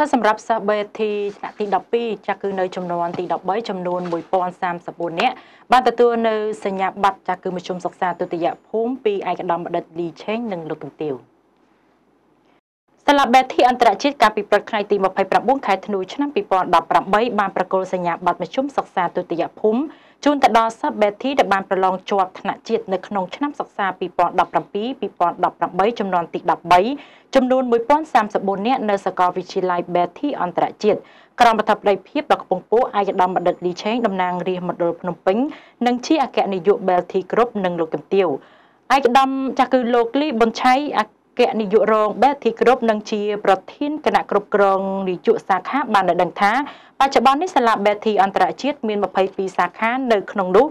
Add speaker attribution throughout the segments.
Speaker 1: តែសម្រាប់សិស្ស BT ថ្នាក់ទី12ចាស់គឺនៅចំនួនទី13ចំនួន1034នាក់បានទទួលនៅសញ្ញាបត្រចាស់គឺមជ្ឈមសិក្សាទុតិយភូមិពីឯកឧត្តមបណ្ឌិតលីឆេងនិងលោកកន្ទាវ សាលាបេធីអន្តរជាតិកាលពីព្រឹកថ្ងៃទី29ខែធ្នូឆ្នាំ2018បានប្រកល់សញ្ញាបត្រមជ្ឈមសិក្សាទុតិយភូមិជូនទៅដល់សិស្សបេធីដែលបានប្រឡងជាប់ថ្នាក់ជាតិនៅក្នុងឆ្នាំសិក្សា2017-2018ចំនួនទី13ចំនួន1034នាក់នៅសាកលវិទ្យាល័យបេធីអន្តរជាតិក្រុមប្រតិបត្តិភាពដ៏ខ្ពង់ខ្ពស់ឯកឧត្តមបណ្ឌិតលីឆេងតំណាងរាជមណ្ឌលភ្នំពេញនិងជាអគ្គនាយក Belty Group និងលោកកន្ទាវឯកឧត្តមចាស់គឺលោកលីប៊ុនឆៃអគ្គនាយករង Betty Group និងជាប្រធានគណៈគ្រប់គ្រងនាយកសាខាបានដឹងថាបច្ចុប្បន្ននេះសាលា Betty អន្តរជាតិមាន22សាខានៅក្នុងនោះ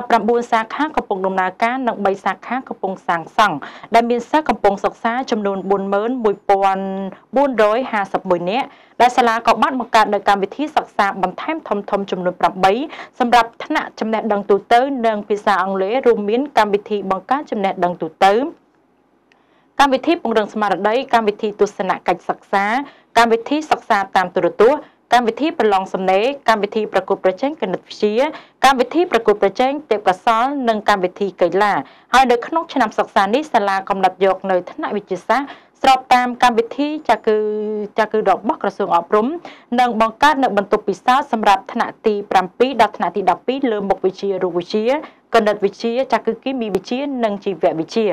Speaker 1: 19សាខាកំពុងដំណើរការនិង3សាខាកំពុងសាងសង់ដែលមានសិស្សកំពុងសិក្សាចំនួន41451នាក់ដែលសាលាក៏បានបង្កើតនៅកម្មវិធីសិក្សាបន្ថែមធំធំចំនួន8សម្រាប់ថ្នាក់ចំណេះដឹងទូទៅនិងភាសាអង់គ្លេសរួមមានកម្មវិធីបង្កើតចំណេះដឹងទូទៅ កម្មវិធីពង្រឹងស្មារតីកម្មវិធីទស្សនកិច្ចសិក្សាកម្មវិធីសិក្សាតាមទូរទស្សន៍កម្មវិធីប្រឡងសំណេរកម្មវិធីប្រកួតប្រជែងគណិតវិទ្យាកម្មវិធីប្រកួតប្រជែងទេពកោសល្យនិងកម្មវិធីកីឡាហើយនៅក្នុងឆ្នាំសិក្សានេះសាលាកំណត់យកនៅថ្នាក់វិទ្យាសាស្ត្រ ស្របតាមកម្មវិធីចាគឺចាគឺរបស់ក្រសួងអប់រំនិងបង្កើតនៅបន្ទប់ពិសោធន៍សម្រាប់ថ្នាក់ទី7ដល់ថ្នាក់ទី12លើមុខវិជ្ជារូបវិទ្យាគណិតវិទ្យាចាគឺគីមីវិទ្យានិងជីវវិទ្យា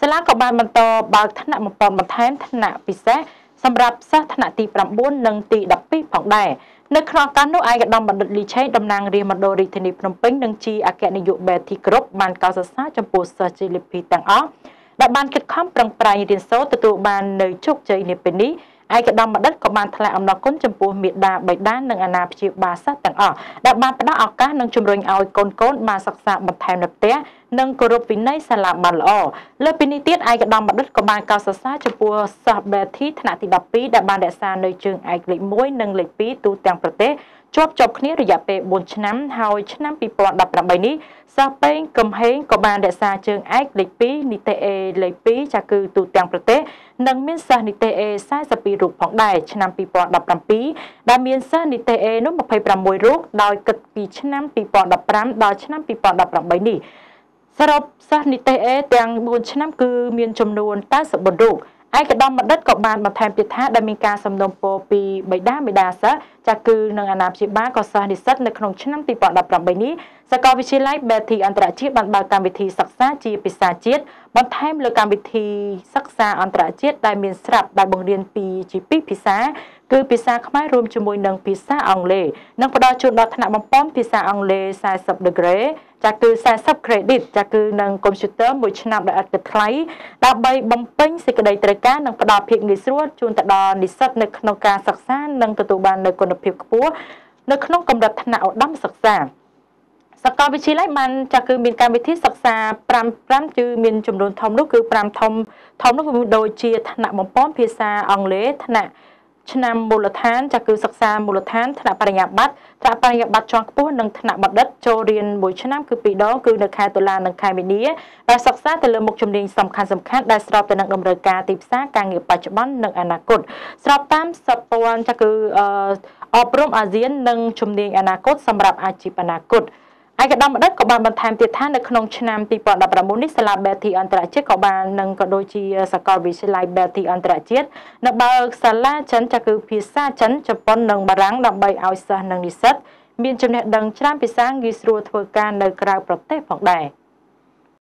Speaker 1: សាលាក៏បានបន្តបើកថ្នាក់បំពន់បន្ថែមថ្នាក់ពិសេសសម្រាប់សិស្សថ្នាក់ទី9និងទី12ផងដែរនៅក្នុងការនោះឯកឧត្តមបណ្ឌិតលីឆេតំណាងរាជមណ្ឌលរាជធានីភ្នំពេញនិងជាអគ្គនាយក Betty Group បានកោតសរសើរចំពោះសិស្សជាលិភីទាំងអស់ ដែលបានខិតខំប្រឹងប្រែងរៀនសូត្រទទួលបាននៅជោគជ័យនេះពេលនេះឯកឧត្តមបណ្ឌិតក៏បានថ្លែងអំណរគុណចំពោះមេដាបៃតានិងអាណាព្យាបាលសិស្សទាំងអស់ដែលបានផ្ដល់ឱកាសនិងជំរុញឲ្យកូនកូនបានសិក្សាបន្ថែមនៅផ្ទះនិងគោរពវិន័យសាលាបានល្អលើពីនេះទៀតឯកឧត្តមបណ្ឌិតក៏បានកោតសរសើរចំពោះសិស្សបេធីថ្នាក់ទី12ដែលបានរក្សានៅជើងឯកលេខ1និងលេខ2ទូទាំងប្រទេស ជាប់ជាប់គ្នារយៈពេល4ឆ្នាំហើយឆ្នាំ2018នេះសិស្សពេងកំហេងក៏បានរក្សាជើងឯកលេខ2នីតិ A លេខ2ចាគឺទូទាំងប្រទេសនិងមានសិស្សនីតិ A 42រូបផងដែរឆ្នាំ2017ដែលមានសិស្សនីតិ A នោះ26រូបដោយគិតពីឆ្នាំ2015ដល់ឆ្នាំ2018នេះសរុបសិស្សនីតិ A ទាំង4ឆ្នាំគឺមានចំនួន94រូប ឯកឧត្តមបណ្ឌិតក៏បានបន្ថែមទៀតថាដែលមានការសំណូមពរពីបិតាបិតាសិស្សចាគឺនឹងអាណាព្យាបាលក៏សិស្សនិស្សិតនៅក្នុងឆ្នាំ2018នេះសាកលវិទ្យាល័យ Betty អន្តរជាតិបានបើកកម្មវិធីសិក្សាជាភាសាជាតិបន្ថែមលើកម្មវិធីសិក្សាអន្តរជាតិដែលមានស្រាប់ដែលបង្រៀនពីជាពីរភាសា គឺភាសាខ្មែររួមជាមួយនឹងភាសាអង់គ្លេសនិងផ្ដល់ជូនដល់ថ្នាក់បំពន់ភាសាអង់គ្លេស40 degree ចាគឺ40 credit ចាគឺនឹងកុំព្យូទ័រមួយឆ្នាំដែលឥតគិតថ្លៃដើម្បីបំពេញសេចក្តីត្រូវការនិងផ្ដល់ភាពងាយស្រួលជូនទៅដល់និស្សិតនៅក្នុងការសិក្សានិងទទួលបាននូវគុណភាពខ្ពស់នៅក្នុងកម្រិតថ្នាក់ឧត្តមសិក្សាសាកលវិទ្យាល័យបានចាស់គឺមានកម្មវិធីសិក្សា5 5គឺមានចំនួនធំនោះគឺ5ធំធំនោះគឺដូចជាថ្នាក់បំពន់ភាសាអង់គ្លេសថ្នាក់ ឆ្នាំមូលដ្ឋានចាគឺសិក្សាមូលដ្ឋានថ្នាក់បរិញ្ញាបត្រថ្នាក់បរិញ្ញាបត្រជាន់ខ្ពស់និងថ្នាក់បណ្ឌិតចូលរៀនមួយឆ្នាំគឺពីរដងគឺនៅខែតុលានិងខែមីនាដែលសិក្សាទៅលើមុខជំនាញសំខាន់សំខាន់ដែលស្របទៅនឹងតម្រូវការទីផ្សារការងារបច្ចុប្បន្ននិងអនាគតស្របតាមសព្វ័នចាគឺអប់រំអាស៊ាននិងជំនាញអនាគតសម្រាប់អាជីពអនាគត ឯកឧត្តមបណ្ឌិតក៏បានបន្ថែមទៀតថានៅក្នុងឆ្នាំ2019នេះសាលា Betty អន្តរជាតិក៏បាននឹងក៏ដូចជាសាកលវិទ្យាល័យ Betty អន្តរជាតិនៅបើកសាលាចិនចាគឺភាសាចិនជប៉ុននិងបារាំងដើម្បីឲ្យសិស្សនិងនិស្សិតមានចំណេះដឹងច្រើនភាសាងាយស្រួលធ្វើការនៅក្រៅប្រទេសផងដែរ។